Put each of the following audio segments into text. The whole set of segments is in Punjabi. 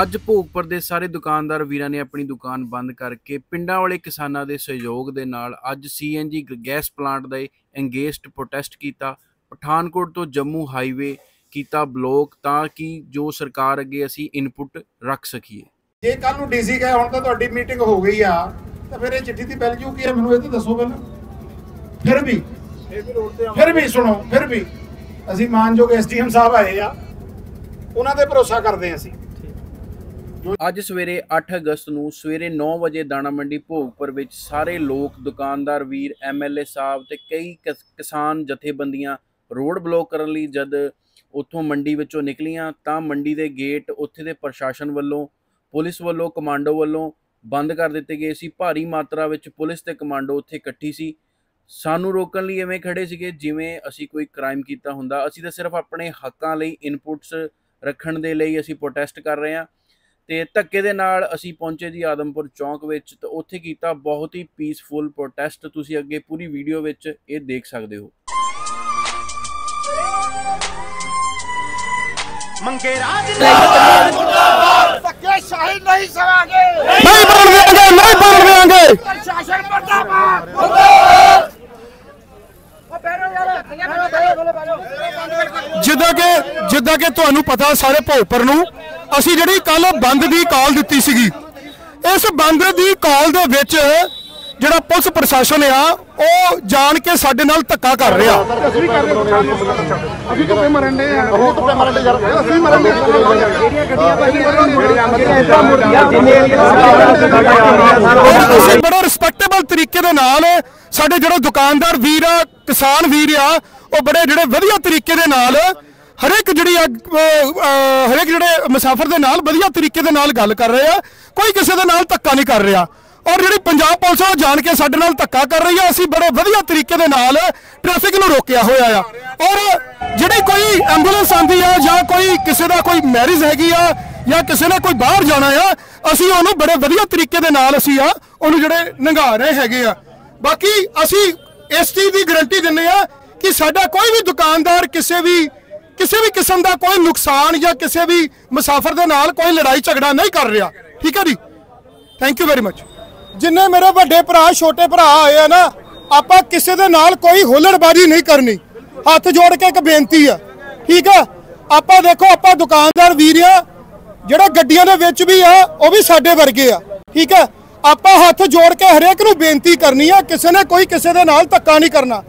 ਅੱਜ ਭੋਗਪੁਰ ਦੇ ਸਾਰੇ ਦੁਕਾਨਦਾਰ ਵੀਰਾਂ ਨੇ ਆਪਣੀ ਦੁਕਾਨ ਬੰਦ ਕਰਕੇ ਪਿੰਡਾਂ ਵਾਲੇ ਕਿਸਾਨਾਂ ਦੇ ਸਹਿਯੋਗ ਦੇ ਨਾਲ ਅੱਜ ਸੀਐਨਜੀ ਗੈਸ ਪਲਾਂਟ ਦੇ ਅੰਗੇਸਟ ਪ੍ਰੋਟੈਸਟ ਕੀਤਾ। ਪਠਾਨਕੋਟ ਤੋਂ ਜੰਮੂ ਹਾਈਵੇ ਕੀਤਾ ਬਲੌਕ ਤਾਂ ਕਿ ਜੋ ਸਰਕਾਰ ਅੱਗੇ ਅਸੀਂ ਇਨਪੁਟ ਰੱਖ ਸਕੀਏ। ਜੇ ਕੱਲ ਨੂੰ ਡੀਸੀ ਗਏ, ਹੁਣ ਤਾਂ ਤੁਹਾਡੀ ਮੀਟਿੰਗ ਹੋ ਗਈ ਆ, ਤਾਂ ਫਿਰ ਇਹ ਚਿੱਠੀ ਦੀ ਵੈਲਿਊ ਕੀ ਹੈ? ਮੈਨੂੰ ਇਹ ਤਾਂ ਦੱਸੋ ਪਹਿਲਾਂ। ਫਿਰ ਵੀ ਫਿਰ ਵੀ ਸੁਣੋ, ਫਿਰ ਵੀ। ਅਸੀਂ ਮਾਨਯੋਗ ਐਸਡੀਐਮ ਸਾਹਿਬ ਆਏ ਆ, ਉਹਨਾਂ ਤੇ ਭਰੋਸਾ ਕਰਦੇ ਹਾਂ ਅਸੀਂ। ਅੱਜ ਸਵੇਰੇ 8 ਅਗਸਤ ਨੂੰ ਸਵੇਰੇ 9 ਵਜੇ ਦਾਣਾ ਮੰਡੀ ਭੋਗਪੁਰ ਵਿੱਚ ਸਾਰੇ ਲੋਕ, ਦੁਕਾਨਦਾਰ, ਵੀਰ ਐਮਐਲਏ ਸਾਹਿਬ ਤੇ ਕਈ ਕਿਸ- ਕਿਸਾਨ ਜਥੇਬੰਦੀਆਂ ਰੋਡ ਬਲੌਕ ਕਰਨ ਲਈ ਜਦ ਉੱਥੋਂ ਮੰਡੀ ਵਿੱਚੋਂ ਨਿਕਲੀਆਂ ਤਾਂ ਮੰਡੀ ਦੇ ਗੇਟ ਉੱਥੇ ਦੇ ਪ੍ਰਸ਼ਾਸਨ ਵੱਲੋਂ, ਪੁਲਿਸ ਵੱਲੋਂ, ਕਮਾਂਡੋ ਵੱਲੋਂ ਬੰਦ ਕਰ ਦਿੱਤੇ ਗਏ ਸੀ। ਭਾਰੀ ਮਾਤਰਾ ਵਿੱਚ ਪੁਲਿਸ ਤੇ ਕਮਾਂਡੋ ਉੱਥੇ ਇਕੱਠੀ ਸੀ। ਸਾਨੂੰ ਰੋਕਣ ਲਈ ਐਵੇਂ ਖੜੇ ਸੀਗੇ ਜਿਵੇਂ ਅਸੀਂ ਕੋਈ ਕ੍ਰਾਈਮ ਕੀਤਾ ਹੁੰਦਾ। ਅਸੀਂ ਤਾਂ ਸਿਰਫ ਆਪਣੇ ਹੱਕਾਂ ਲਈ ਇਨਪੁਟਸ ਰੱਖਣ ਦੇ ਲਈ ਅਸੀਂ ਪ੍ਰੋਟੈਸਟ ਕਰ ਰਹੇ ਹਾਂ। ਤੇ ਧੱਕੇ ਦੇ ਨਾਲ ਅਸੀਂ ਪਹੁੰਚੇ ਜੀ ਆਦਮਪੁਰ ਚੌਂਕ ਵਿੱਚ ਤੇ ਉੱਥੇ ਕੀਤਾ ਬਹੁਤ ਹੀ ਪੀਸਫੁਲ ਪ੍ਰੋਟੈਸਟ ਤੁਸੀਂ ਅੱਗੇ ਪੂਰੀ ਵੀਡੀਓ ਵਿੱਚ ਇਹ ਦੇਖ ਸਕਦੇ ਹੋ। ਮੰਗੇ ਰਾਜ ਮੁਰਦਾਬਾਦ। ਧੱਕੇ ਸ਼ਾਹੀ ਨਹੀਂ ਸਵਾਂਗੇ ਨਹੀਂ ਬਣ ਦੇਾਂਗੇ ਨਹੀਂ ਬਣ ਦੇਾਂਗੇ ਪ੍ਰਸ਼ਾਸਨ ਮੁਰਦਾਬਾਦ। ਮੁਰਦਾਬਾਦ। ਉਹ ਬੈਰੋ ਯਾਰ। ਬੈਰੋ ਬੈਰੋ ਜਿੱਦਾਂ ਕਿ ਜਿੱਦਾਂ ਕਿ ਤੁਹਾਨੂੰ ਪਤਾ ਸਾਰੇ ਭੋਗਪੁਰ ਨੂੰ ਅਸੀਂ ਜਿਹੜੀ ਕੱਲ ਬੰਦ ਦੀ ਕਾਲ ਦਿੱਤੀ ਸੀਗੀ ਇਸ ਬੰਦ ਦੀ ਕਾਲ ਦੇ ਵਿੱਚ ਜਿਹੜਾ ਪੁਲਿਸ ਪ੍ਰਸ਼ਾਸਨ ਆ ਉਹ ਜਾਣ ਕੇ ਸਾਡੇ ਨਾਲ ਧੱਕਾ ਕਰ ਰਿਹਾ। ਅਸੀਂ ਧੁੱਪੇ ਮਰਨ ਦੇ ਆ ਉਹ ਧੁੱਪੇ ਮਰਨ ਦੇ ਯਾਰ। ਅਸੀਂ ਮਰਨ ਦੇ ਜਿਹੜੀਆਂ ਗੱਡੀਆਂ ਔਰ ਅਸੀਂ ਬੜੇ ਰਿਸਪੈਕਟੇਬਲ ਤਰੀਕੇ ਦੇ ਨਾਲ ਸਾਡੇ ਜਿਹੜੇ ਦੁਕਾਨਦਾਰ ਵੀਰ ਆ ਕਿਸਾਨ ਵੀਰ ਆ ਉਹ ਬੜੇ ਜਿਹੜੇ ਵਧੀਆ ਤਰੀਕੇ ਦੇ ਨਾਲ ਹਰੇਕ ਜਿਹੜੀ ਆ, ਹਰੇਕ ਜਿਹੜੇ ਮੁਸਾਫਰ ਦੇ ਨਾਲ ਵਧੀਆ ਤਰੀਕੇ ਦੇ ਨਾਲ ਗੱਲ ਕਰ ਰਹੇ ਆ ਕੋਈ ਕਿਸੇ ਦੇ ਨਾਲ ਧੱਕਾ ਨਹੀਂ ਕਰ ਰਿਹਾ। ਔਰ ਜਿਹੜੀ ਪੰਜਾਬ ਪੁਲਿਸ ਆ ਉਹ ਜਾਣ ਕੇ ਸਾਡੇ ਨਾਲ ਧੱਕਾ ਕਰ ਰਹੀ ਆ ਅਸੀਂ ਬੜੇ ਵਧੀਆ ਤਰੀਕੇ ਦੇ ਨਾਲ ਟ੍ਰੈਫਿਕ ਨੂੰ ਰੋਕਿਆ ਹੋਇਆ ਆ। ਔਰ ਜਿਹੜੀ ਕੋਈ ਐਂਬੂਲੈਂਸ ਆਂਦੀ ਆ ਜਾਂ ਕੋਈ ਕਿਸੇ ਦਾ ਕੋਈ ਮੈਰਿਜ ਹੈਗੀ ਆ ਜਾਂ ਕਿਸੇ ਨੇ ਕੋਈ ਬਾਹਰ ਜਾਣਾ ਆ ਅਸੀਂ ਉਹਨੂੰ ਬੜੇ ਵਧੀਆ ਤਰੀਕੇ ਦੇ ਨਾਲ ਅਸੀਂ ਆ ਉਹਨੂੰ ਜਿਹੜੇ ਨੰਗਾ ਰਹੇ ਹੈਗੇ ਆ। ਬਾਕੀ ਅਸੀਂ ਇਸ ਚੀਜ਼ ਦੀ ਗਾਰੰਟੀ ਦਿੰਨੇ ਆ ਕਿ ਸਾਡਾ ਕੋਈ ਵੀ ਦੁਕਾਨਦਾਰ ਕਿਸੇ ਵੀ ਕਿਸੇ ਵੀ ਕਿਸਮ ਦਾ ਕੋਈ ਨੁਕਸਾਨ ਜਾਂ ਕਿਸੇ ਵੀ ਮੁਸਾਫਰ ਦੇ ਨਾਲ ਕੋਈ ਲੜਾਈ ਝਗੜਾ ਨਹੀਂ ਕਰ ਰਿਹਾ। ਠੀਕ ਹੈ ਜੀ? ਥੈਂਕ ਯੂ ਵੈਰੀ ਮੱਚ ਜਿੰਨੇ ਮੇਰੇ ਵੱਡੇ ਭਰਾ, ਛੋਟੇ ਭਰਾ ਆਏ ਆ ਨਾ, ਆਪਾਂ ਕਿਸੇ ਦੇ ਨਾਲ ਕੋਈ ਹੁੱਲੜਬਾਜ਼ੀ ਨਹੀਂ ਕਰਨੀ। ਹੱਥ ਜੋੜ ਕੇ ਇੱਕ ਬੇਨਤੀ ਆ। ਠੀਕ ਆ? ਆਪਾਂ ਦੇਖੋ, ਆਪਾਂ ਦੁਕਾਨਦਾਰ ਵੀਰ ਆ, ਜਿਹੜਾ ਗੱਡੀਆਂ ਦੇ ਵਿੱਚ ਵੀ ਆ, ਉਹ ਵੀ ਸਾਡੇ ਵਰਗੇ ਆ। ਠੀਕ ਆ? ਆਪਾਂ ਹੱਥ ਜੋੜ ਕੇ ਹਰੇਕ ਨੂੰ ਬੇਨਤੀ ਕਰਨੀ ਆ, ਕਿਸੇ ਨੇ ਕੋਈ ਕਿਸੇ ਦੇ ਨਾਲ ਧੱਕਾ ਨਹੀਂ ਕਰਨਾ।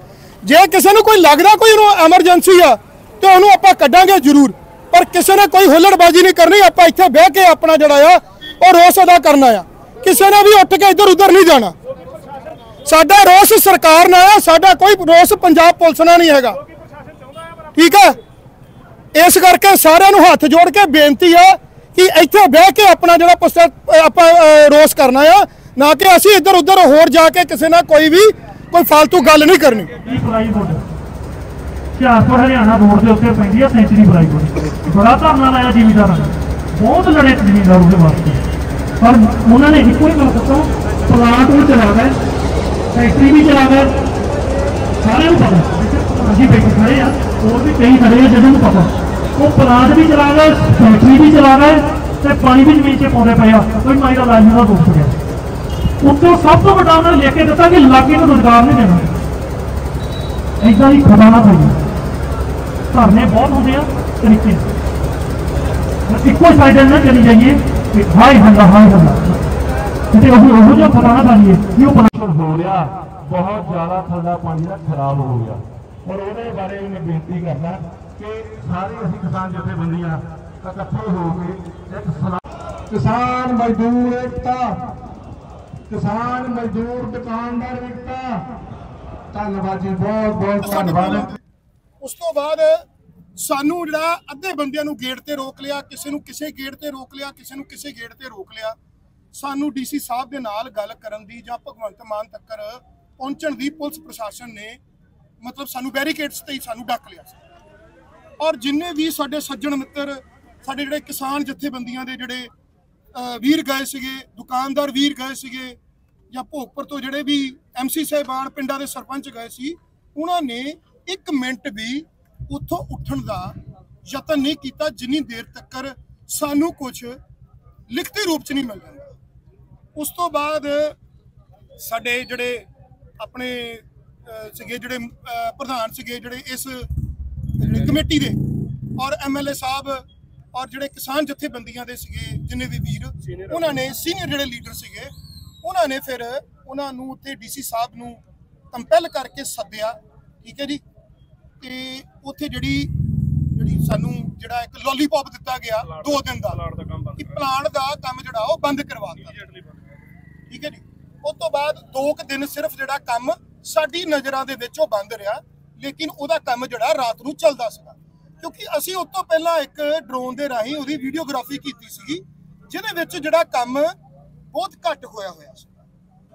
ਜੇ ਕਿਸੇ ਨੂੰ ਕੋਈ ਲੱਗਦਾ ਕੋਈ ਐਮਰਜੈਂਸੀ ਆ ਤੇ ਉਹਨੂੰ ਆਪਾਂ ਕੱਢਾਂਗੇ ਜ਼ਰੂਰ। ਪਰ ਕਿਸੇ ਨੇ ਕੋਈ ਹੁੱਲੜਬਾਜ਼ੀ ਨਹੀਂ ਕਰਨੀ, ਆਪਾਂ ਇੱਥੇ ਬਹਿ ਕੇ ਆਪਣਾ ਜਿਹੜਾ ਆ, ਉਹ ਰੋਸ ਅਦਾ ਕਰਨਾ ਆ। ਕਿਸੇ ਨੇ ਵੀ ਉੱਠ ਕੇ ਇੱਧਰ ਉੱਧਰ ਨਹੀਂ ਜਾਣਾ। ਸਾਡਾ ਰੋਸ ਸਰਕਾਰ ਨਾਲ ਆ, ਸਾਡਾ ਕੋਈ ਰੋਸ ਪੰਜਾਬ ਪੁਲਿਸ ਨਾਲ ਨਹੀਂ ਹੈਗਾ। ਠੀਕ ਹੈ ਇਸ ਕਰਕੇ ਸਾਰਿਆਂ ਨੂੰ ਹੱਥ ਜੋੜ ਕੇ ਬੇਨਤੀ ਆ ਕਿ ਇੱਥੇ ਬਹਿ ਕੇ ਆਪਣਾ ਜਿਹੜਾ ਆਪਾਂ ਰੋਸ ਕਰਨਾ ਆ, ਨਾ ਕਿ ਅਸੀਂ ਇੱਧਰ ਉੱਧਰ ਹੋਰ ਜਾ ਕੇ ਕਿਸੇ ਨਾਲ ਕੋਈ ਵੀ, ਕੋਈ ਫालतू ਗੱਲ ਨਹੀਂ ਕਰਨੀ। ਸੈਂਚਰੀ ਹਰਿਆਣਾ ਰੋਡ ਦੇ ਉੱਤੇ ਪੈਂਦੀ ਆ ਸੈਂਚਰੀ ਫਲਾਈ ਬੋਰਡ ਬੜਾ ਧਰਨਾ ਲਾਇਆ ਜ਼ਿਮੀਦਾਰਾਂ ਨੇ। ਬਹੁਤ ਲੜੇ ਜ਼ਿਮੀਦਾਰ ਉਹਦੇ ਵਾਸਤੇ। ਪਰ ਉਹਨਾਂ ਨੇ ਇੱਕੋ ਹੀ ਗੱਲ ਦੱਸੋ, ਪਲਾਂਟ ਵੀ ਚਲਾ ਫੈਕਟਰੀ ਵੀ ਚਲਾ ਸਾਰਿਆਂ ਨੂੰ ਪਤਾ। ਅਸੀਂ ਬੈਠੇ ਖੜੇ ਆ, ਹੋਰ ਵੀ ਕਈ ਖੜੇ ਆ ਜਿਹਨਾਂ ਨੂੰ ਪਤਾ। ਉਹ ਪਲਾਂਟ ਵੀ ਚਲਾ ਫੈਕਟਰੀ ਵੀ ਚਲਾ ਗਏ ਤੇ ਪਾਣੀ ਵੀ ਜ਼ਮੀਨ 'ਚ ਪਾਉਂਦੇ ਪਏ ਆ। ਕੋਈ ਮਾਈ ਦਾ ਲਾਜ਼ਮੀ ਦਾ ਦੋਸਤ ਗਿਆ ਉੱਤੋਂ ਸਭ ਤੋਂ ਵੱਡਾ ਉਹਨਾਂ ਨੇ ਲਿਖ ਕੇ ਦਿੱਤਾ ਕਿ ਲਾਗੇ ਨੂੰ ਰੁਜ਼ਗਾਰ ਨਹੀਂ ਦੇਣਾ। ਏਦਾਂ ਦੀ ਖਬਰਾਂ ਨਾ ਪਈ ਧਰਨੇ ਬਹੁਤ ਹੁੰਦੇ ਆ ਤਰੀਕੇ ਇੱਕੋ ਸਾਈਡ ਨਾਲ ਚਲੀ ਜਾਈਏ ਕਿ ਹਾਈ ਹੱਲਾ ਹਾਈ ਹੱਲਾ। ਤੇ ਉਹ ਉਹ ਜਿਹਾ ਪਤਾ ਨਾ ਕਿ ਉਹ ਪਤਾ ਹੋ ਰਿਹਾ, ਬਹੁਤ ਜ਼ਿਆਦਾ ਥੱਲਾ ਪਾਣੀ ਦਾ ਖਰਾਬ ਹੋ ਗਿਆ। ਔਰ ਉਹਦੇ ਬਾਰੇ ਮੈਂ ਬੇਨਤੀ ਕਰਦਾ ਕਿ ਸਾਰੇ ਅਸੀਂ ਕਿਸਾਨ ਜਥੇਬੰਦੀਆਂ ਇਕੱਠੇ ਹੋ ਕੇ ਇੱਕ ਸਲਾਹ ਕਿਸਾਨ ਮਜ਼ਦੂਰ ਏਕਤਾ, ਕਿਸਾਨ ਮਜ਼ਦੂਰ ਦੁਕਾਨਦਾਰ ਏਕਤਾ। ਧੰਨਵਾਦ ਜੀ ਬਹੁਤ ਬਹੁਤ ਧੰਨਵਾਦ। ਉਸ ਤੋਂ ਬਾਅਦ ਸਾਨੂੰ ਜਿਹੜਾ ਅੱਧੇ ਬੰਦਿਆਂ ਨੂੰ ਗੇਟ ਤੇ ਰੋਕ ਲਿਆ, ਕਿਸੇ ਨੂੰ ਕਿਸੇ ਗੇਟ ਤੇ ਰੋਕ ਲਿਆ, ਕਿਸੇ ਨੂੰ ਕਿਸੇ ਗੇਟ ਤੇ ਰੋਕ ਲਿਆ। ਸਾਨੂੰ ਡੀਸੀ ਸਾਹਿਬ ਦੇ ਨਾਲ ਗੱਲ ਕਰਨ ਦੀ ਜਾਂ ਭਗਵੰਤ ਮਾਨ ਤੱਕ ਪਹੁੰਚਣ ਦੀ ਪੁਲਿਸ ਪ੍ਰਸ਼ਾਸਨ ਨੇ ਮਤਲਬ ਸਾਨੂੰ ਬੈਰੀਕੇਡਸ ਤੇ ਹੀ ਸਾਨੂੰ ਡੱਕ ਲਿਆ ਸੀ। ਔਰ ਜਿੰਨੇ ਵੀ ਸਾਡੇ ਸੱਜਣ ਮਿੱਤਰ, ਸਾਡੇ ਜਿਹੜੇ ਕਿਸਾਨ ਜਥੇਬੰਦੀਆਂ ਦੇ ਜਿਹੜੇ ਵੀਰ ਗਏ ਸੀਗੇ, ਦੁਕਾਨਦਾਰ ਵੀਰ ਗਏ ਸੀਗੇ, ਜਾਂ ਭੋਗਪੁਰ ਤੋਂ ਜਿਹੜੇ ਵੀ ਐਮਸੀ ਸਾਹਿਬਾਨ ਪਿੰਡਾਂ ਦੇ ਸਰਪੰਚ ਗਏ ਸੀ, ਉਹਨਾਂ ਨੇ ਇੱਕ ਮਿੰਟ ਵੀ ਉੱਥੋਂ ਉੱਠਣ ਦਾ ਯਤਨ ਨਹੀਂ ਕੀਤਾ ਜਿੰਨੀ ਦੇਰ ਤੱਕ ਸਾਨੂੰ ਕੁਝ ਲਿਖਤੀ ਰੂਪ ਚ ਨਹੀਂ ਮਿਲ ਜਾਂਦਾ ਉਸ ਤੋਂ ਬਾਅਦ ਸਾਡੇ ਜਿਹੜੇ ਆਪਣੇ ਸੀਗੇ ਜਿਹੜੇ ਪ੍ਰਧਾਨ ਸੀਗੇ ਜਿਹੜੇ ਇਸ ਕਮੇਟੀ ਦੇ ਔਰ ਐਮਐਲਏ ਸਾਹਿਬ ਔਰ ਜਿਹੜੇ ਕਿਸਾਨ ਜਥੇਬੰਦੀਆਂ ਦੇ ਸੀਗੇ ਜਿੰਨੇ ਵੀ ਵੀਰ ਉਹਨਾਂ ਨੇ ਸੀਨੀਅਰ ਜਿਹੜੇ ਲੀਡਰ ਸੀਗੇ ਉਹਨਾਂ ਨੇ ਫਿਰ ਉਹਨਾਂ ਨੂੰ ਉੱਥੇ ਡੀਸੀ ਸਾਹਿਬ ਨੂੰ ਕੰਪੈਲ ਕਰਕੇ ਸੱਦਿਆ। ਠੀਕ ਹੈ ਜੀ? ਤੇ ਉੱਥੇ ਜਿਹੜੀ ਜਿਹੜੀ ਸਾਨੂੰ ਜਿਹੜਾ ਇੱਕ ਲੋਲੀਪੌਪ ਦਿੱਤਾ ਗਿਆ ਦੋ ਦਿਨ ਦਾ ਕਿ ਪਲਾਨ ਦਾ ਕੰਮ ਜਿਹੜਾ ਉਹ ਬੰਦ ਕਰਵਾ ਦਿੱਤਾ। ਠੀਕ ਹੈ ਜੀ? ਉਸ ਤੋਂ ਬਾਅਦ ਦੋ ਕੁ ਦਿਨ ਸਿਰਫ ਜਿਹੜਾ ਕੰਮ ਸਾਡੀ ਨਜ਼ਰਾਂ ਦੇ ਵਿੱਚ ਉਹ ਬੰਦ ਰਿਹਾ ਲੇਕਿਨ ਉਹਦਾ ਕੰਮ ਜਿਹੜਾ ਰਾਤ ਨੂੰ ਚੱਲਦਾ ਸੀਗਾ। ਕਿਉਂਕਿ ਅਸੀਂ ਉਸ ਤੋਂ ਪਹਿਲਾਂ ਇੱਕ ਡਰੋਨ ਦੇ ਰਾਹੀਂ ਉਹਦੀ ਵੀਡੀਓਗ੍ਰਾਫੀ ਕੀਤੀ ਸੀਗੀ ਜਿਹਦੇ ਵਿੱਚ ਜਿਹੜਾ ਕੰਮ ਬਹੁਤ ਘੱਟ ਹੋਇਆ ਹੋਇਆ ਸੀ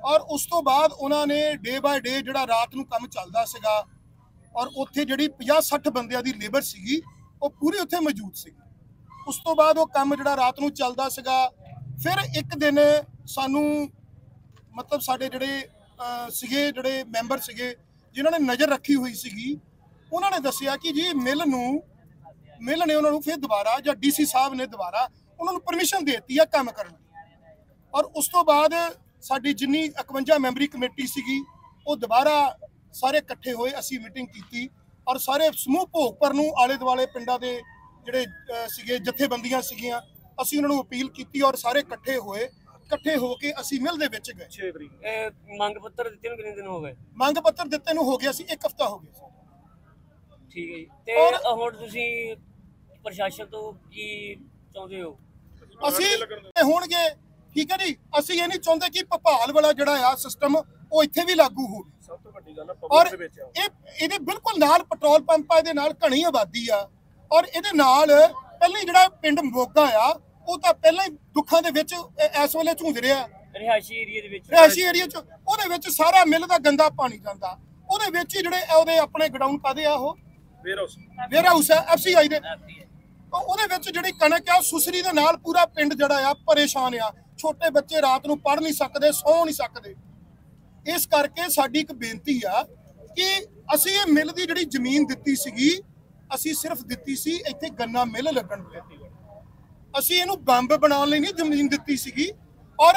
ਔਰ ਉਸ ਤੋਂ ਬਾਅਦ ਉਹਨਾਂ ਨੇ ਡੇ ਬਾਏ ਡੇ ਜਿਹੜਾ ਰਾਤ ਨੂੰ ਕੰਮ ਚੱਲਦਾ ਸੀਗਾ ਔਰ ਉੱਥੇ ਜਿਹੜੀ 50-60 ਬੰਦਿਆਂ ਦੀ ਲੇਬਰ ਸੀਗੀ, ਉਹ ਪੂਰੀ ਉੱਥੇ ਮੌਜੂਦ ਸੀ। ਉਸ ਤੋਂ ਬਾਅਦ ਉਹ ਕੰਮ ਜਿਹੜਾ ਰਾਤ ਨੂੰ ਚੱਲਦਾ ਸੀਗਾ, ਫਿਰ ਇੱਕ ਦਿਨ ਸਾਨੂੰ ਮਤਲਬ ਸਾਡੇ ਜਿਹੜੇ ਸੀਗੇ ਜਿਹੜੇ ਮੈਂਬਰ ਸੀਗੇ, ਜਿਨ੍ਹਾਂ ਨੇ ਨਜ਼ਰ ਰੱਖੀ ਹੋਈ ਸੀਗੀ, ਉਹਨਾਂ ਨੇ ਦੱਸਿਆ ਕਿ ਜੀ ਮਿਲ ਨੂੰ, ਮਿਲ ਨੇ ਉਹਨਾਂ ਨੂੰ ਫਿਰ ਦੁਬਾਰਾ ਜਾਂ ਡੀਸੀ ਸਾਹਿਬ ਨੇ ਦੁਬਾਰਾ ਉਹਨਾਂ ਨੂੰ ਪਰਮਿਸ਼ਨ ਦੇ ਦਿੱਤੀ ਆ ਕੰਮ ਕਰਨ ਦੀ। ਔਰ ਉਸ ਤੋਂ ਬਾਅਦ ਸਾਡੀ ਜਿੰਨੀ 51 ਮੈਂਬਰੀ ਕਮੇਟੀ ਸੀਗੀ, ਉਹ ਦੁਬਾਰਾ ਸਾਰੇ ਇਕੱਠੇ ਹੋਏ ਅਸੀਂ ਮੀਟਿੰਗ ਕੀਤੀ ਔਰ ਸਾਰੇ ਸਮੂਹ ਭੋਗਪੁਰ ਨੂੰ ਆਲੇ ਦੁਆਲੇ ਪਿੰਡਾਂ ਦੇ ਜਿਹੜੇ ਸੀਗੇ ਜਥੇਬੰਦੀਆਂ ਸੀਗੀਆਂ ਅਸੀਂ ਉਹਨਾਂ ਨੂੰ ਅਪੀਲ ਕੀਤੀ ਔਰ ਸਾਰੇ ਇਕੱਠੇ ਹੋਏ ਇਕੱਠੇ ਹੋ ਕੇ ਅਸੀਂ ਮਿਲ ਦੇ ਵਿੱਚ ਗਏ। ਇਹ ਮੰਗ ਪੱਤਰ ਦਿੱਤੇ ਨੂੰ ਕਿੰਨੇ ਦਿਨ ਹੋ ਗਏ? ਮੰਗ ਪੱਤਰ ਦਿੱਤੇ ਨੂੰ ਹੋ ਗਿਆ ਸੀ ਇੱਕ ਹਫਤਾ ਹੋ ਗਿਆ ਸੀ। ਠੀਕ ਹੈ ਜੀ। ਤੇ ਹੁਣ ਤੁਸੀਂ ਪ੍ਰਸ਼ਾਸਨ ਤੋਂ ਕੀ ਚਾਹੁੰਦੇ ਹੋ? ਅਸੀਂ ਇਹ ਹੋਣਗੇ ਠੀਕ ਹੈ ਜੀ। ਅਸੀਂ ਇਹ ਨਹੀਂ ਚਾਹੁੰਦੇ ਕਿ ਭੋਪਾਲ ਵਾਲਾ ਜਿਹੜਾ ਆ ਸਿਸਟਮ ਉਹ ਇੱਥੇ ਵੀ ਲਾਗੂ ਹੋਵੇ। ਸਭ ਤੋਂ ਵੱਡੀ ਗੱਲ ਔਰ ਇਹ ਇਹਦੇ ਬਿਲਕੁਲ ਨਾਲ ਪੈਟਰੋਲ ਪੰਪ ਆ ਇਹਦੇ ਨਾਲ ਘਣੀ ਆਬਾਦੀ ਆ। ਔਰ ਇਹਦੇ ਨਾਲ ਪਹਿਲਾਂ ਹੀ ਜਿਹੜਾ ਪਿੰਡ ਮੋਗਾ ਆ ਉਹ ਤਾਂ ਪਹਿਲਾਂ ਹੀ ਦੁੱਖਾਂ ਦੇ ਵਿੱਚ ਇ- ਇਸ ਵੇਲੇ ਝੂੰਝ ਰਿਹਾ। ਰਿਹਾਇਸ਼ੀ ਏਰੀਆ ਦੇ ਵਿੱਚ। ਰਿਹਾਇਸ਼ੀ ਏਰੀਆ ਚ ਉਹਦੇ ਵਿੱਚ ਸਾਰਾ ਮਿਲ ਦਾ ਗੰਦਾ ਪਾਣੀ ਜਾਂਦਾ। ਉਹਦੇ ਵਿੱਚ ਹੀ ਜਿਹੜੇ ਉਹਦੇ ਆਪਣੇ ਗਡਾਊਨ ਕਾਦੇ ਆ ਉਹ। ਵੇਅਰ ਹਾਊਸ ਹੈ ਐਫਸੀਆਈ ਦੇ। ਉਹਦੇ ਵਿੱਚ ਜਿਹੜੀ ਕਣਕ ਆ ਉਹ ਸੁਸਰੀ ਦੇ ਨਾਲ ਪੂਰਾ ਪਿੰਡ ਜਿਹੜਾ ਆ ਪਰੇਸ਼ਾਨ ਆ। ਛੋਟੇ ਬੱਚੇ ਰਾਤ ਨੂੰ ਪੜ ਨਹੀਂ ਸਕਦੇ ਸੌ ਨਹੀਂ ਸਕਦੇ। ਇਸ ਕਰਕੇ ਸਾਡੀ ਇੱਕ ਬੇਨਤੀ ਆ ਕਿ ਅਸੀਂ ਇਹ ਮਿਲ ਦੀ ਜਿਹੜੀ ਜ਼ਮੀਨ ਦਿੱਤੀ ਸੀਗੀ ਅਸੀਂ ਸਿਰਫ ਦਿੱਤੀ ਸੀ ਇੱਥੇ ਗੰਨਾ ਮਿਲ ਲੱਗਣ ਦੀ ਅਸੀਂ ਇਹਨੂੰ ਬੰਬ ਬਣਾਉਣ ਲਈ ਨਹੀਂ ਜ਼ਮੀਨ ਦਿੱਤੀ ਸੀਗੀ ਔਰ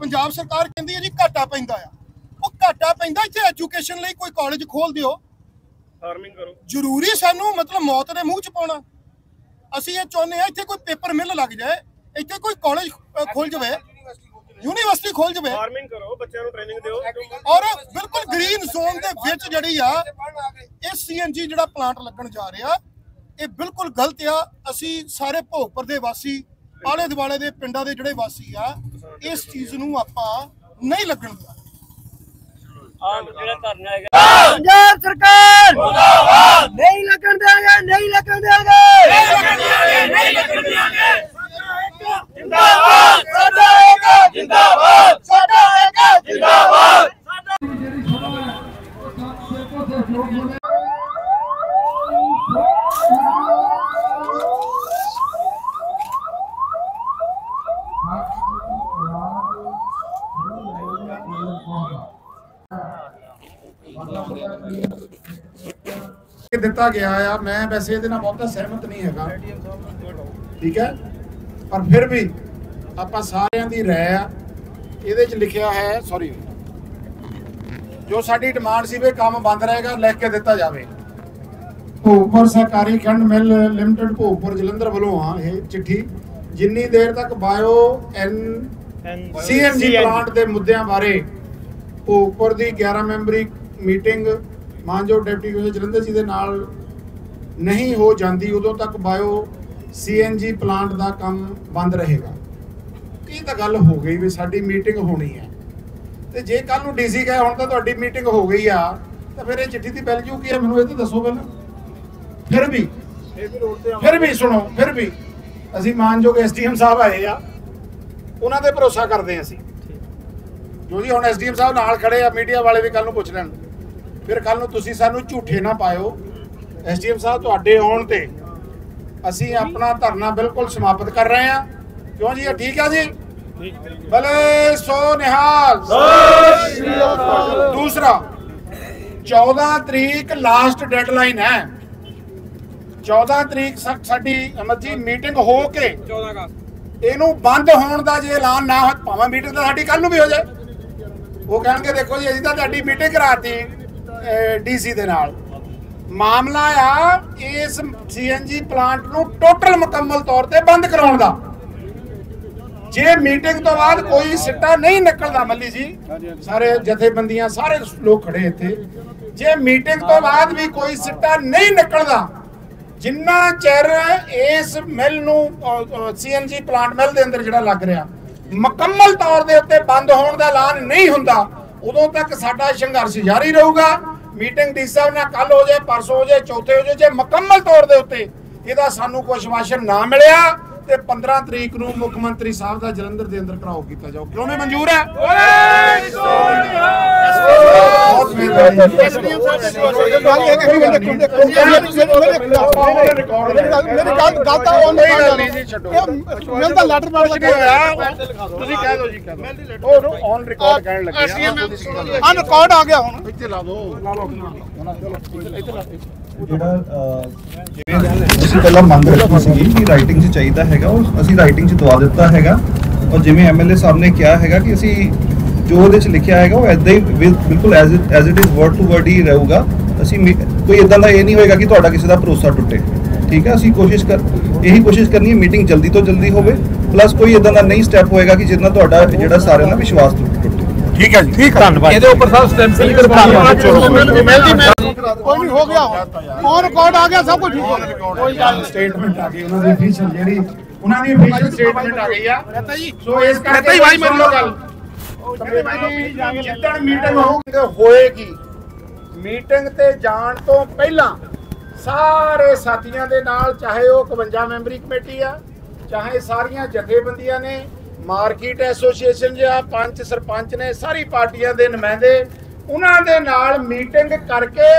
ਪੰਜਾਬ ਸਰਕਾਰ ਕਹਿੰਦੀ ਹੈ ਜੀ ਘਾਟਾ ਪੈਂਦਾ ਆ। ਉਹ ਘਾਟਾ ਪੈਂਦਾ ਇੱਥੇ ਐਜੂਕੇਸ਼ਨ ਲਈ ਕੋਈ ਕਾਲਜ ਖੋਲ ਦਿਓ। ਫਾਰਮਿੰਗ ਕਰੋ। ਜ਼ਰੂਰੀ ਸਾਨੂੰ ਮਤਲਬ ਮੌਤ ਦੇ ਮੂੰਹ ਚ ਪਾਉਣਾ। ਅਸੀਂ ਇਹ ਚਾਹੁੰਦੇ ਆ ਇੱਥੇ ਕੋਈ ਪੇਪਰ ਮਿਲ ਲੱਗ ਜਾਏ ਇੱਥੇ ਕੋਈ ਕਾਲਜ ਖੋਲ ਜਾਵੇ। ਯੂਨੀਵਰਸਿਟੀ ਖੋਲ ਜਾਵੇ। ਫਾਰਮਿੰਗ ਕਰੋ ਬੱਚਿਆਂ ਨੂੰ ਟ੍ਰੇਨਿੰਗ ਦਿਓ। ਔਰ ਬਿਲਕੁਲ ਗ੍ਰੀਨ ਜ਼ੋਨ ਦੇ ਵਿੱਚ ਜਿਹੜੀ ਆ ਇਹ ਸੀਐਨਜੀ ਜਿਹੜਾ ਪਲਾਂਟ ਲੱਗਣ ਜਾ ਰਿਹਾ ਇਹ ਬਿਲਕੁਲ ਗਲਤ ਆ। ਅਸੀਂ ਸਾਰੇ ਭੋਗਪੁਰ ਦੇ ਵਾਸੀ ਆਲੇ ਦੁਆਲੇ ਦੇ ਪਿੰਡਾਂ ਦੇ ਜਿਹੜੇ ਵਾਸੀ ਆ ਇਸ ਚੀਜ਼ ਨੂੰ ਆਪਾਂ ਨਹੀਂ ਲੱਗਣ ਦੇਣਾ ਆਹ ਜਿਹੜਾ ਧਰਨਾ ਹੈਗਾ। ਪੰਜਾਬ ਸਰਕਾਰ! ਮੁਰਦਾਬਾਦ! ਨਹੀਂ ਲੱਗਣ ਦੇਾਂਗੇ ਨਹੀਂ ਲੱਗਣ ਦੇਾਂਗੇ ਨਹੀਂ ਲੱਗਣ ਦੇਾਂਗੇ ਨਹੀਂ ਲੱਗਣ ਦੇਾਂਗੇ ਜਿੰਦਾਬਾਦ ਸਾਡਾ ਇੱਕ ਜਿੰਦਾਬਾਦ ਸਾਡਾ ਇੱਕ ਜਿੰਦਾਬਾਦ ਇਹ ਦਿੱਤਾ ਗਿਆ ਆ ਮੈਂ ਵੈਸੇ ਇਹਦੇ ਨਾਲ ਬਹੁਤਾ ਸਹਿਮਤ ਨਹੀਂ ਹੈਗਾ। ਠੀਕ ਹੈ? ਪਰ ਫਿਰ ਵੀ ਆਪਾਂ ਸਾਰਿਆਂ ਦੀ ਰਾਏ ਆ ਇਹਦੇ ਚ ਲਿਖਿਆ ਹੈ ਸੌਰੀ ਜੋ ਸਾਡੀ ਡਿਮਾਂਡ ਸੀ ਵੀ ਕੰਮ ਬੰਦ ਰਹੇਗਾ ਲਿਖ ਕੇ ਦਿੱਤਾ ਜਾਵੇ। ਭੋਗਪੁਰ ਸਹਿਕਾਰੀ ਖੰਡ ਮਿਲ ਲਿਮਟਿਡ ਭੋਗਪੁਰ ਜਲੰਧਰ ਵੱਲੋਂ ਆ ਇਹ ਚਿੱਠੀ ਜਿੰਨੀ ਦੇਰ ਤੱਕ ਬਾਇਓ ਐਨ ਸੀਐਨਜੀ ਪਲਾਂਟ ਦੇ ਮੁੱਦਿਆਂ ਬਾਰੇ ਭੋਗਪੁਰ ਦੀ 11 ਮੈਂਬਰੀ ਮੀਟਿੰਗ ਮਾਨਯੋਗ ਡਿਪਟੀ ਕਮਿਸ਼ਨਰ ਜਲੰਧਰ ਜੀ ਦੇ ਨਾਲ ਨਹੀਂ ਹੋ ਜਾਂਦੀ ਉਦੋਂ ਤੱਕ ਬਾਇਓ ਸੀਐਨਜੀ ਪਲਾਂਟ ਦਾ ਕੰਮ ਬੰਦ ਰਹੇਗਾ। ਇਹ ਤਾਂ ਗੱਲ ਹੋ ਗਈ ਵੀ ਸਾਡੀ ਮੀਟਿੰਗ ਹੋਣੀ ਹੈ। ਤੇ ਜੇ ਕੱਲ ਨੂੰ ਡੀਸੀ ਕਹੇ ਹੁਣ ਤਾਂ ਤੁਹਾਡੀ ਮੀਟਿੰਗ ਹੋ ਗਈ ਆ ਤਾਂ ਫਿਰ ਇਹ ਚਿੱਠੀ ਦੀ ਵੈਲਿਊ ਕੀ ਹੈ? ਮੈਨੂੰ ਇਹ ਤਾਂ ਦੱਸੋ ਪਹਿਲਾਂ। ਫਿਰ ਵੀ ਫਿਰ ਵੀ ਸੁਣੋ ਫਿਰ ਵੀ ਅਸੀਂ ਮਾਨਯੋਗ ਐਸਡੀਐਮ ਸਾਹਿਬ ਆਏ ਆ। ਉਹਨਾਂ ਤੇ ਭਰੋਸਾ ਕਰਦੇ ਹਾਂ ਅਸੀਂ। ਜੋ ਜੀ ਹੁਣ ਐਸਡੀਐਮ ਸਾਹਿਬ ਨਾਲ ਖੜੇ ਆ ਮੀਡੀਆ ਵਾਲੇ ਵੀ ਕੱਲ ਨੂੰ ਪੁੱਛ ਲੈਣ। ਫਿਰ ਕੱਲ ਨੂੰ ਤੁਸੀਂ ਸਾਨੂੰ ਝੂਠੇ ਨਾ ਪਾਇਓ। ਐਸਡੀਐਮ ਸਾਹਿਬ ਤੁਹਾਡੇ ਆਉਣ ਤੇ ਅਸੀਂ ਆਪਣਾ ਧਰਨਾ ਬਿਲਕੁਲ ਸਮਾਪਤ ਕਰ ਰਹੇ ਹਾਂ। ਕਿਉਂ ਜੀ ਇਹ ਠੀਕ ਆ ਜੀ? ਭਲੇ ਸੋ ਨਿਹਾਲ। ਦੂਸਰਾ 14 ਤਰੀਕ ਲਾਸਟ ਡੈਡਲਾਈਨ ਹੈ। 14 ਤਰੀਕ ਸਾਡੀ ਅਮਰ ਜੀ ਮੀਟਿੰਗ ਹੋ ਕੇ 14 ਅਗਸਤ। ਇਹਨੂੰ ਬੰਦ ਹੋਣ ਦਾ ਜੇ ਐਲਾਨ ਨਾ ਹੋ ਭਾਵੇਂ ਮੀਟਿੰਗ ਤਾਂ ਸਾਡੀ ਕੱਲ ਨੂੰ ਵੀ ਹੋ ਜਾਏ। ਉਹ ਕਹਿਣਗੇ ਦੇਖੋ ਜੀ ਅਸੀਂ ਤਾਂ ਤੁਹਾਡੀ ਮੀਟਿੰਗ ਕਰਾਤੀ। ਡੀਸੀ ਦੇ ਨਾਲ। ਮਾਮਲਾ ਆ ਇਸ ਸੀਐਨਜੀ ਪਲਾਂਟ ਨੂੰ ਟੋਟਲ ਮੁਕੰਮਲ ਤੌਰ ਤੇ ਬੰਦ ਕਰਾਉਣ ਦਾ। ਜੇ ਮੀਟਿੰਗ ਤੋਂ ਬਾਅਦ ਕੋਈ ਸਿੱਟਾ ਨਹੀਂ ਨਿਕਲਦਾ ਮੱਲੀ ਜੀ, ਸਾਰੇ ਜਥੇਬੰਦੀਆਂ, ਸਾਰੇ ਲੋਕ ਖੜੇ ਇੱਥੇ, ਜੇ ਮੀਟਿੰਗ ਤੋਂ ਬਾਅਦ ਵੀ ਕੋਈ ਸਿੱਟਾ ਨਹੀਂ ਨਿਕਲਦਾ, ਜਿੰਨਾ ਚਿਰ ਇਸ ਮਿਲ ਨੂੰ ਸੀਐਨਜੀ ਪਲਾਂਟ ਮਿਲ ਦੇ ਅੰਦਰ ਜਿਹੜਾ ਲੱਗ ਰਿਹਾ, ਮੁਕੰਮਲ ਤੌਰ ਦੇ ਉੱਤੇ ਬੰਦ ਹੋਣ ਦਾ ਐਲਾਨ ਨਹੀਂ ਹੁੰਦਾ, ਉਦੋਂ ਤੱਕ ਸਾਡਾ ਸੰਘਰਸ਼ ਜਾਰੀ ਰਹੂਗਾ। ਮੀਟਿੰਗ ਡੀ ਸਾਹਿਬ ਨਾਲ ਕੱਲ ਹੋ ਜਾਏ, ਪਰਸੋਂ ਹੋ ਜਾਏ, ਚੌਥੇ ਹੋ ਜਾਏ, ਜੇ ਮੁਕੰਮਲ ਤੌਰ ਦੇ ਉੱਤੇ ਇਹਦਾ ਸਾਨੂੰ ਕੋਈ ਸ਼ਵਾਸ਼ਨ ਨਾ ਮਿਲਿਆ, ਤੇ 15 ਤਰੀਕ ਨੂੰ ਮੁੱਖ ਮੰਤਰੀ ਸਾਹਿਬ ਦਾ ਜਲੰਧਰ ਦੇ ਅੰਦਰ ਘਰਾਓ ਕੀਤਾ ਜਾਓ ਕਿਉਂ ਨਹੀਂ ਮਨਜ਼ੂਰ ਹੈ? ਬਹੁਤ ਮਿਹਰਬਾਨੀ ਮੇਰੀ ਲੈਟਰ ਮਾਰ ਤੁਸੀਂ ਕਹਿ ਦਿਓ ਜੀ ਕਹਿ ਦਿਓ ਉਹ ਔਨ ਰਿਕਾਰਡ ਕਹਿਣ ਲੱਗੇ ਆ ਆ ਰਿਕਾਰਡ ਆ ਗਿਆ ਹੁਣ ਜਿਹੜਾ ਅਹ, ਜਿਵੇਂ ਅਸੀਂ ਪਹਿਲਾਂ ਮੰਗ ਰੱਖੀ ਸੀਗੀ ਕਿ ਰਾਈਟਿੰਗ 'ਚ ਚਾਹੀਦਾ ਹੈਗਾ ਉਹ ਅਸੀਂ ਰਾਈਟਿੰਗ 'ਚ ਦਵਾ ਦਿੱਤਾ ਹੈਗਾ। ਔਰ ਜਿਵੇਂ ਐਮਐਲਏ ਸਾਹਿਬ ਨੇ ਕਿਹਾ ਹੈਗਾ ਕਿ ਅਸੀਂ ਜੋ ਉਹਦੇ 'ਚ ਲਿਖਿਆ ਹੈਗਾ ਉਹ ਐਦਾਂ ਹੀ ਬਿਲ- ਬਿਲਕੁਲ as it as it is word to word ਹੀ ਰਹੂਗਾ। ਅਸੀਂ ਕੋਈ ਇਦਾਂ ਦਾ ਇਹ ਨਹੀਂ ਹੋਏਗਾ ਕਿ ਤੁਹਾਡਾ ਕਿਸੇ ਦਾ ਭਰੋਸਾ ਟੁੱਟੇ। ਠੀਕ ਹੈ ਅਸੀਂ ਕੋਸ਼ਿਸ਼ ਕਰ ਇਹੀ ਕੋਸ਼ਿਸ਼ ਕਰਨੀ ਹੈ ਮੀਟਿੰਗ ਜਲਦੀ ਤੋਂ ਜਲਦੀ ਹੋਵੇ। ਪਲੱਸ ਕੋਈ ਇਦਾਂ ਦਾ ਨਹੀਂ ਸਟੈਪ ਹੋਏਗਾ ਕਿ ਨਾਲ ਤੁਹਾਡਾ ਜਿਹੜਾ ਸਾਰਿਆਂ ਦਾ ਵਿਸ਼ਵਾਸ ਟੁੱਟੇ ਠੀਕ ਹੈ ਜੀ ਠੀਕ ਧੰਨਵਾਦ। ਇਹਦੇ ਉੱਪਰ ਸਾਹਿਬ ਸਟੈਂਪ ਸੀ ਕੋਈ ਨਹੀਂ ਹੋ ਗਿਆ। ਔਨ ਰਿਕਾਰਡ ਆ ਗਿਆ ਸਭ ਕੁਝ। ਠੀਕ ਹੋ ਗਿਆ। ਕੋਈ ਗੱਲ ਸਟੇਟਮੈਂਟ ਆ ਗਈ ਉਹਨਾਂ ਦੀ ਅਫੀਸ਼ੀਅਲ ਜਿਹੜੀ ਉਹਨਾਂ ਦੀ ਅਫੀਸ਼ੀਅਲ ਸਟੇਟਮੈਂਟ ਆ ਗਈ ਆ। ਸੋ ਇਸ ਕਰਕੇ ਭਾਈ ਮੰਨ ਲਓ ਗੱਲ। ਜਿੱਦਣ ਮੀਟਿੰਗ ਹੋਊਗੀ ਹੋਏਗੀ। ਮੀਟਿੰਗ ਤੇ ਜਾਣ ਤੋਂ ਪਹਿਲਾਂ ਸਾਰੇ ਸਾਥੀਆਂ ਦੇ ਨਾਲ ਚਾਹੇ ਉਹ 51 ਮੈਂਬਰੀ ਕਮੇਟੀ ਆ ਚਾਹੇ ਸਾਰੀਆਂ ਜਥੇਬੰਦੀਆਂ ਨੇ ਮਾਰਕੀਟ ਐਸੋਸੀਏਸ਼ਨ ਜਾਂ ਪੰਚ ਸਰਪੰਚ ਨੇ ਸਾਰੀ ਪਾਰਟੀਆਂ ਦੇ ਨੁਮਾਇੰਦੇ ਉਹਨਾਂ ਦੇ ਨਾਲ ਮੀਟਿੰਗ ਕਰਕੇ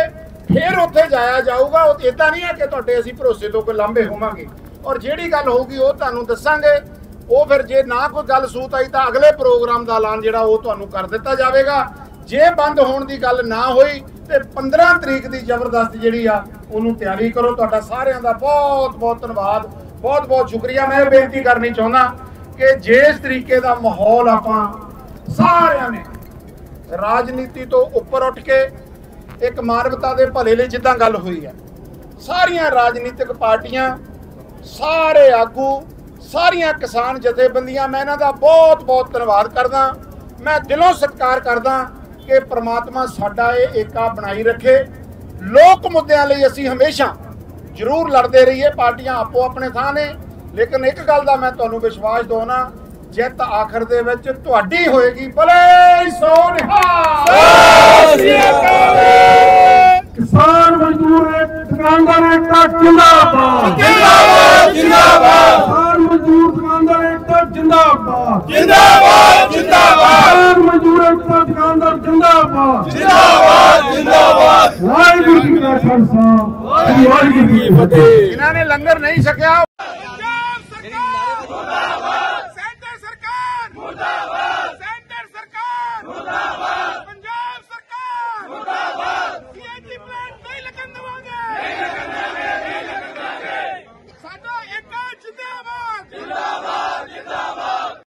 ਫਿਰ ਉੱਥੇ ਜਾਇਆ ਜਾਊਗਾ। ਉਹ ਇਦਾਂ ਨਹੀਂ ਹੈ ਕਿ ਤੁਹਾਡੇ ਅਸੀਂ ਭਰੋਸੇ ਤੋਂ ਕੋਈ ਲਾਂਭੇ ਹੋਵਾਂਗੇ। ਔਰ ਜਿਹੜੀ ਗੱਲ ਹੋਊਗੀ ਉਹ ਤੁਹਾਨੂੰ ਦੱਸਾਂਗੇ। ਉਹ ਫਿਰ ਜੇ ਨਾ ਕੋਈ ਗੱਲ ਸੂਤ ਆਈ ਤਾਂ ਅਗਲੇ ਪ੍ਰੋਗਰਾਮ ਦਾ ਐਲਾਨ ਜਿਹੜਾ ਉਹ ਤੁਹਾਨੂੰ ਕਰ ਦਿੱਤਾ ਜਾਵੇਗਾ। ਜੇ ਬੰਦ ਹੋਣ ਦੀ ਗੱਲ ਨਾ ਹੋਈ ਤੇ 15 ਤਰੀਕ ਦੀ ਜ਼ਬਰਦਸਤ ਜਿਹੜੀ ਆ, ਉਹਨੂੰ ਤਿਆਰੀ ਕਰੋ। ਤੁਹਾਡਾ ਸਾਰਿਆਂ ਦਾ ਬਹੁਤ ਬਹੁਤ ਧੰਨਵਾਦ। ਬਹੁਤ ਬਹੁਤ ਸ਼ੁਕਰੀਆ। ਮੈਂ ਇਹ ਬੇਨਤੀ ਕਰਨੀ ਚਾਹੁੰਦਾ ਕਿ ਜਿਸ ਤਰੀਕੇ ਦਾ ਮਾਹੌਲ ਆਪਾਂ ਸਾਰਿਆਂ ਨੇ ਰਾਜਨੀਤੀ ਤੋਂ ਉੱਪਰ ਉੱਠ ਕੇ ਇੱਕ ਮਾਨਵਤਾ ਦੇ ਭਲੇ ਲਈ ਜਿੱਦਾਂ ਗੱਲ ਹੋਈ ਹੈ, ਸਾਰੀਆਂ ਰਾਜਨੀਤਿਕ ਪਾਰਟੀਆਂ, ਸਾਰੇ ਆਗੂ ਸਾਰੀਆਂ ਕਿਸਾਨ ਜਥੇਬੰਦੀਆਂ ਮੈਂ ਇਹਨਾਂ ਦਾ ਬਹੁਤ ਬਹੁਤ ਧੰਨਵਾਦ ਕਰਦਾ। ਮੈਂ ਦਿਲੋਂ ਸਤਿਕਾਰ ਕਰਦਾ ਕਿ ਪ੍ਰਮਾਤਮਾ ਸਾਡਾ ਇਹ ਏਕਾ ਬਣਾਈ ਰੱਖੇ। ਲੋਕ ਮੁੱਦਿਆਂ ਲਈ ਅਸੀਂ ਹਮੇਸ਼ਾ ਜ਼ਰੂਰ ਲੜਦੇ ਰਹੀਏ ਪਾਰਟੀਆਂ ਆਪੋ ਆਪਣੇ ਥਾਂ ਨੇ। ਲੇਕਿਨ ਇੱਕ ਗੱਲ ਦਾ ਮੈਂ ਤੁਹਾਨੂੰ ਵਿਸ਼ਵਾਸ ਦਵਾਉਣਾ ਜਿੱਤ ਆਖਰ ਦੇ ਵਿੱਚ ਤੁਹਾਡੀ ਹੋਏਗੀ। ਭਲੇ ਸੋ ਨਿਹਾਲ! ਕਿਸਾਨ ਮਜ਼ਦੂਰ ਦੁਕਾਨਦਾਰ ਏਕਤਾ ਜਿੰਦਾਬਾਦ! ਜਿੰਦਾਬਾਦ ਜਿੰਦਾਬਾਦ! ਜਿੰਦਾਬਾਦ। ਜਿੰਦਾਬਾਦ ਜਿੰਦਾਬਾਦ। ਮਜ਼ਦੂਰ ਏਕਤਾ ਦੁਕਾਨਦਾਰ ਜਿੰਦਾਬਾਦ। ਜਿੰਦਾਬਾਦ ਜਿੰਦਾਬਾਦ। ਵਾਹਿਗੁਰੂ ਜੀ ਕਾ ਖਾਲਸਾ। ਵਾਹਿਗੁਰੂ ਜੀ ਕੀ ਫਤਿਹ। ਇਹਨਾਂ ਨੇ ਲੰਗਰ ਨਹੀਂ ਛਕਿਆ।